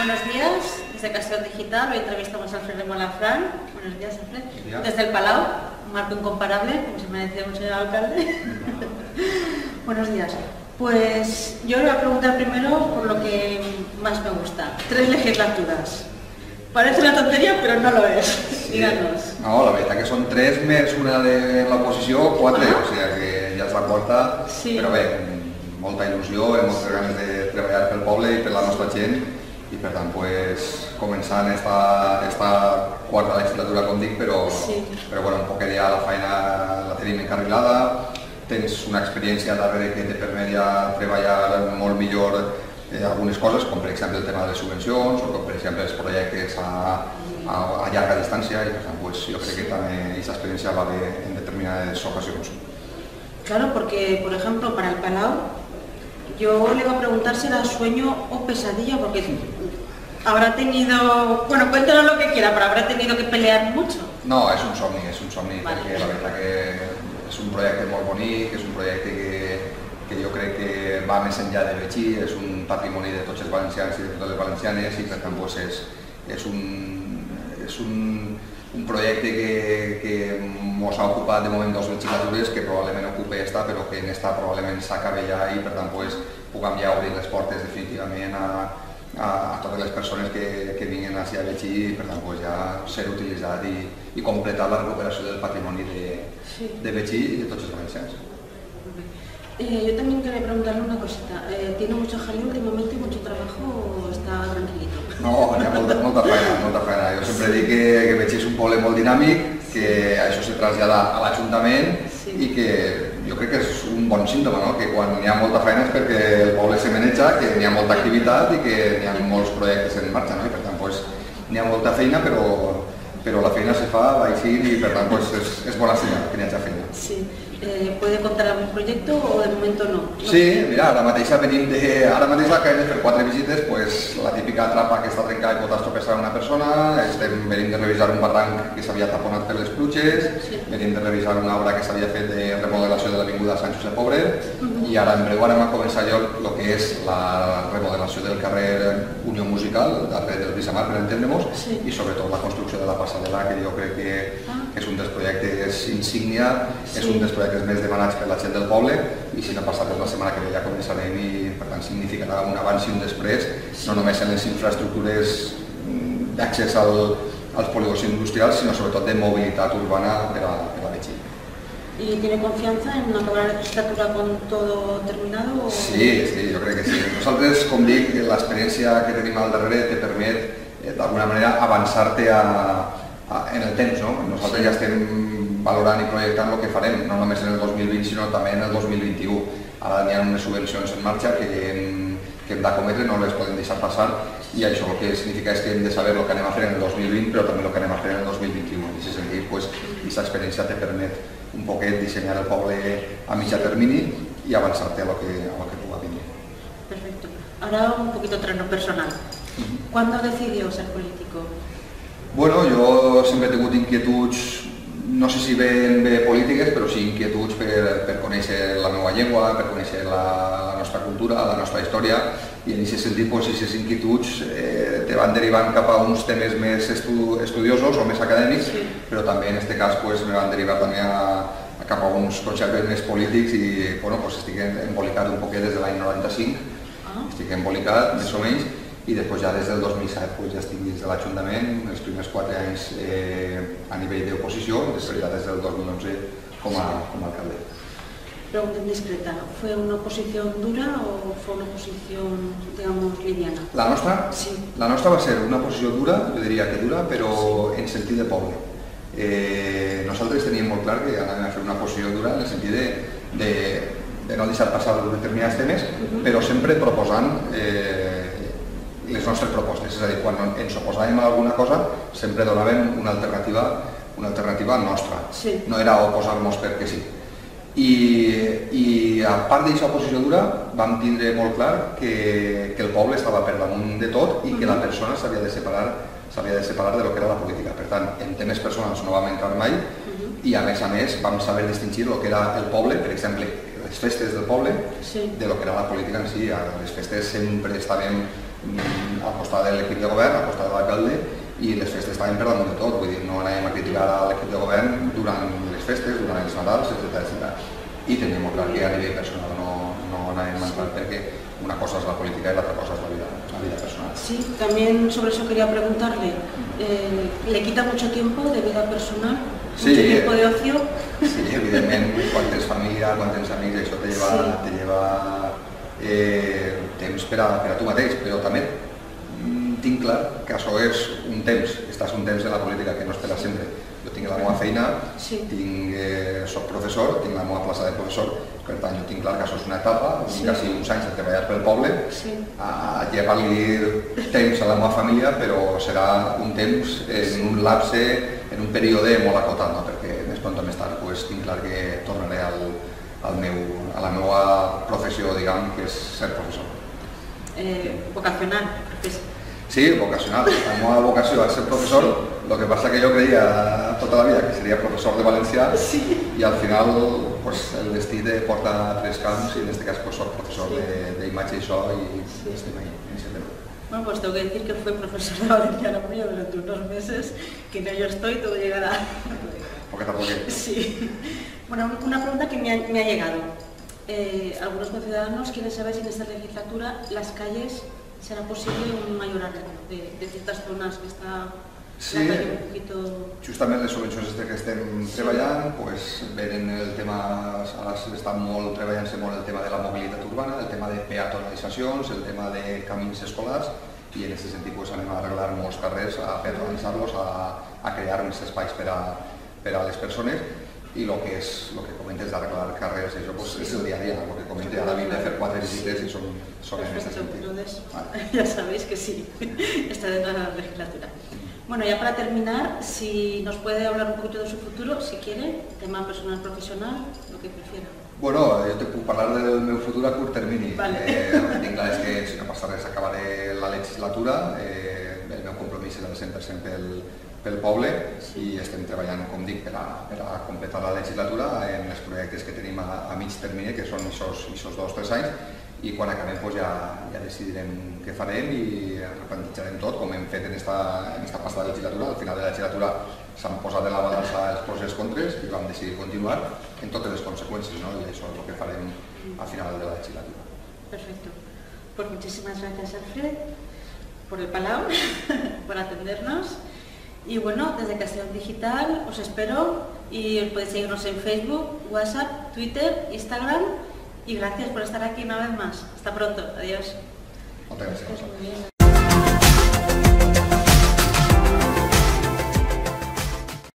Buenos días, desde Castellón Digital, hoy entrevistamos a Alfredo Molafrán. Buenos días, Alfred. días. Desde el Palau, un marco incomparable, como se me decía un señor alcalde. Buenos días. Pues yo le voy a preguntar primero por lo que más me gusta. Tres legislaturas. Parece una tontería, pero no lo es. Díganos. No, la veritat que són tres més una de l'oposició, quatre, Ah. o sigui que ja és la quarta, Sí. però bé, molta il·lusió, moltes ganes de treballar pel poble i per la nostra gent i per tant pues, començant esta, esta quarta legislatura com dic, però, Sí. però bueno, un poc ja la feina la tenim encarrilada, tens una experiència darrere que te permet ja treballar molt millor eh, algunes coses, com per exemple el tema de les subvencions o com per exemple els projectes a, a, a llarga distància i per tant pues, jo crec que també aquesta experiència va bé en determinades ocasions. Claro, porque, por ejemplo, para el Palau, yo le iba a preguntar si era sueño o pesadilla, porque habrá tenido, bueno, cuéntanos lo que quiera, pero habrá tenido que pelear mucho. No, és un somni, és un somni, Vale. perquè la veritat que és un projecte molt bonic, és un projecte que, que jo crec que va més enllà de Betxí, és un patrimoni de tots els valencians i de totes les valencianes i per tant pues, és, és, un, és un, un projecte que, que mos ha ocupat de moment dos legislatures, que probablement ocupe esta, però que en esta probablement s'acabe ja i per tant pues, puguem ja obrir les portes definitivament a, a, a totes les persones que, que vinguin a a Betxí i per tant pues, ja ser utilitzat i, i completar la recuperació del patrimoni de, Sí. de Betxí i de tots els valencians. Eh, yo también quería preguntarle una cosita. Eh, ¿Tiene mucho jaleo últimamente, mucho trabajo o está tranquilito? No, hi ha molta, molta feina, molta feina. Jo sempre dic que, que Betxí és un poble molt dinàmic, que això se trasllada a l'Ajuntament Sí. i que jo crec que és un bon símptoma, no? que quan hi ha molta feina és perquè el poble se maneja, que n'hi ha molta activitat i que n'hi ha molts projectes en marxa, no? i per tant pues, n'hi ha molta feina, però, però la feina se fa, així i per tant pues, és, és bona senyal que n'hi hagi feina. Sí. Eh, ¿Puede contar algún proyecto o de momento no? No. Sí, mira, ara mateix venim de... Ara mateix acabem de fer quatre visites, pues, la típica trapa que està trencada i pot estropeçar una persona, estem, venim de revisar un barranc que s'havia taponat per les pluges, Sí. venim de revisar una obra que s'havia fet de remodelació de l'avinguda Sant Josep Obrer, i ara en breu anem a començar jo el que és la remodelació del carrer Unió Musical, darrere del Bissamar, per entendre-nos, Sí. i sobretot la construcció de la passarel·la, que jo crec que, Ah. que és un dels projectes insígnia, és Sí. un dels projectes més demanats per la gent del poble i si no passa res la setmana que ve ja començarem i per tant significarà un abans i un després, no només en les infraestructures mm, d'accés al, als polígons industrials, sinó sobretot de mobilitat urbana per a, per a Betxí. ¿Y tiene confianza en acabar la legislatura con todo terminado? o- Sí, sí, jo crec que sí. Nosaltres, com dic, l'experiència que tenim al darrere te permet eh, d'alguna manera avançar-te a, a, en el temps. No? Nosaltres ja estem valorant i projectant el que farem, no només en el 2020, sinó també en el 2021. Ara n'hi ha unes subvencions en marxa que hem, que hem d'acometre, no les podem deixar passar i això el que significa és que hem de saber el que anem a fer en el 2020 però també el que anem a fer en el 2021. En aquest sentit, pues, aquesta experiència te permet un poquet dissenyar el poble a mitjà termini i avançar-te a lo que, a lo que puga venir. Perfecto. Ahora un poquito terreno personal. ¿Cuándo decidió ser político? Bueno, jo sempre he tingut inquietuds, no sé si ben bé polítiques, però sí inquietuds per, per conèixer la meva llengua, per conèixer la, la nostra cultura, la nostra història, i en aquest sentit, pues, aquestes inquietuds eh, te van derivant cap a uns temes més estu estudiosos o més acadèmics, Sí. però també en aquest cas pues, me van derivar també a, a cap a uns conceptes més polítics i bueno, pues, estic embolicat un poquet des de l'any 95, Ah, estic embolicat, més o menys, i després ja des del 2007 pues, ja estic dins de l'Ajuntament, els primers quatre anys eh, a nivell d'oposició, després ja des del 2011 com a, com a alcalde. pregunta indiscreta. ¿Fue una oposición dura o fue una oposición, digamos, liviana? La nostra? Sí. La nostra va ser una posició dura, jo diria que dura, però en sentit de poble. Eh, nosaltres teníem molt clar que anàvem a fer una posició dura en el sentit de, de, de no deixar passar determinats temes, Mhm. però sempre proposant eh, les nostres propostes. És a dir, quan ens oposàvem a alguna cosa, sempre donàvem una alternativa, una alternativa nostra. Sí. No era oposar-nos perquè sí. I, i a part d'aquesta oposició dura vam tindre molt clar que, que el poble estava per damunt de tot i que la persona s'havia de separar s'havia de separar de lo que era la política. Per tant, en temes personals no vam entrar mai i a més a més vam saber distingir el que era el poble, per exemple, les festes del poble, Sí. de lo que era la política en si. A les festes sempre estàvem mm, al costat de l'equip de govern, al costat de l'alcalde, i les festes estaven per damunt de tot, vull dir, no anàvem a criticar a l'equip de govern durant les festes, durant els Nadals, etc etc. I teníem molt clar que a nivell personal no, no anàvem a entrar perquè una cosa és la política i l'altra cosa és la vida, la vida personal. Sí, también sobre eso quería preguntarle, eh, ¿le quita mucho tiempo de vida personal? Sí, ¿Mucho tiempo de ocio? Sí, evidentment, quan tens família, quan tens amics, això te lleva, Sí. te lleva eh, temps per a, per a tu mateix, però també mm, tinc clar que això és un temps, estàs un temps de la política que no és per a sempre. Jo tinc la meva feina, Sí. tinc, eh, soc professor, tinc la meva plaça de professor, per tant jo tinc clar que això és una etapa, Sí. sí. quasi uns anys de treballar pel poble, Sí. a llevar-li temps a la meva família, però serà un temps en un lapse, en un període molt acotat, no? perquè més pront o més tard pues, tinc clar que tornaré al, al meu, a la meva professió, diguem, que és ser professor. Eh, vocacional, pues, Sí, vocacional. La meva vocació és ser professor, el que passa que jo creia tota la vida que seria professor de valencià Sí. i al final pues, el destí porta a tres camps i en aquest cas pues, soc professor de- d'imatge i so i Sí. estem ahí, en ese tema. Bueno, pues tengo que decir que fue profesor de valenciano mío durante unos meses, que en ello estoy, todo llegará. Porque tampoco Sí. Bueno, una pregunta que me ha, me ha llegado. Eh, algunos conciudadanos quieren saber si en esta legislatura las calles será posible un mayor arreglo de, de ciertas zonas que está Sí. la calle un poquito... Justament les subvencions des que estem treballant pues, venen el tema, ara s'està molt treballant-se molt el tema de la mobilitat urbana, el tema de peatonalitzacions, el tema de camins escolars i en aquest sentit pues, anem a arreglar molts carrers, a peatonalitzar-los, a, a crear més espais per a, per a les persones i el que és el que comentes d'arreglar carrers, això pues, és el dia a dia, el que comente ara vinc de fer quatre visites i són, són en aquest sentit. Vale. ya sabéis que sí, está dentro de la legislatura. Bueno, ya para terminar, si nos puede hablar un poquito de su futuro, si quiere, tema personal, profesional, lo que prefiera. Bueno, jo te puc parlar del meu futur a curt termini. Vale. Eh, el que tinc clar és que si no passa res acabaré la legislatura, eh, el meu compromís és al 100% pel, pel poble i estem treballant, com dic, per a, per a completar la legislatura en els projectes que tenim a, a mig termini, que són aquests dos o tres anys, i quan acabem doncs, ja, ja decidirem què farem i replantejarem tot, com hem fet en esta, en esta passada legislatura. Al final de la legislatura s'han posat en la balança els pros i els contres i vam decidir continuar en totes les conseqüències, no? i això és el que farem al final de la legislatura. Perfecto. Pues muchísimas gracias, Alfred, por el palau, por atendernos. Y bueno, desde Castellón Digital os espero y podéis seguirnos en Facebook, WhatsApp, Twitter, Instagram. Y gracias por estar aquí una vez más. Hasta pronto. Adiós.